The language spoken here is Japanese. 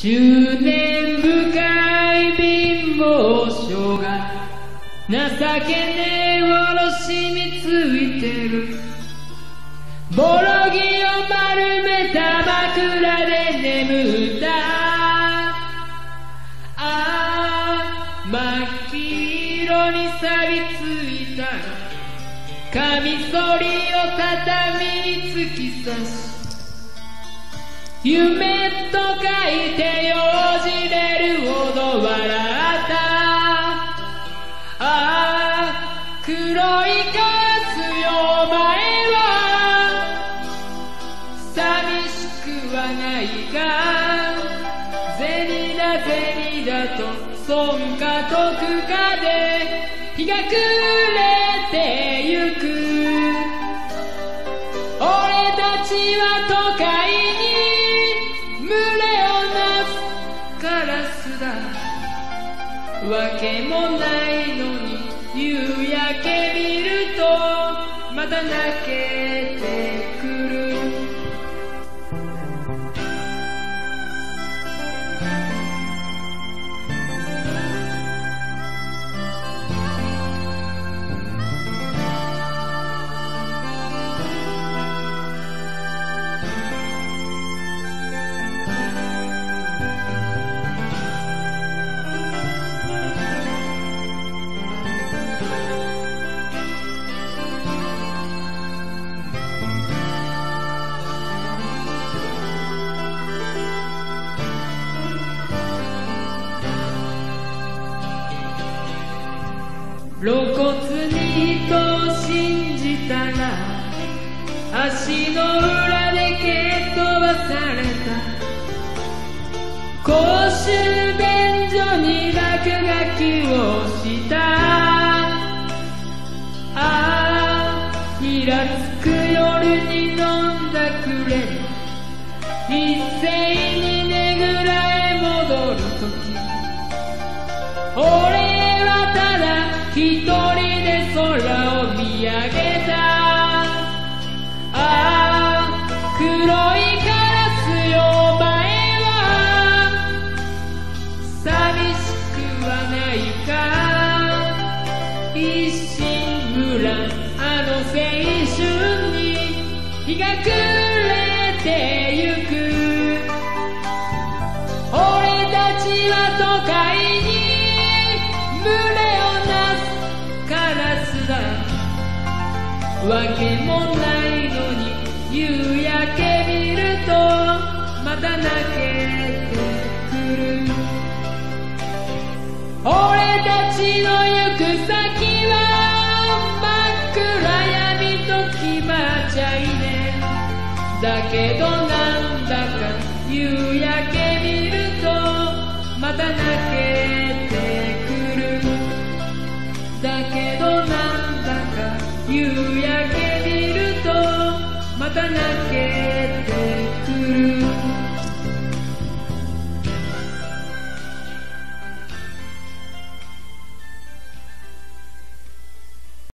執念深い貧乏症が情けねえおろしみついてる。ボロギを丸めた枕で眠った。ああ真っ黄色に錆びついた。カミソリを畳に突き刺し夢と書いてよじれるほど笑った。ああ黒いカスよお前は寂しくはないか。銭だ銭だと損か得かで日が暮れてゆく。俺たちはけもないのに夕焼け見るとまた泣けて露骨に人を信じたら足の裏で蹴っ飛ばされた。公衆便所に落書きをした。ああイラつく夜に飲んだくれ。一斉一人で空を見上げた。ああ黒いカラスよお前は。寂しくはないか。一心不乱あの青春に日が暮れてゆく。俺たちは都会にわけもないのに夕焼け見るとまた泣けてくる。俺たちの行く先は真っ暗闇と決まっちゃいね。だけどなんだか夕焼け見るとまた泣けてくる。Satanás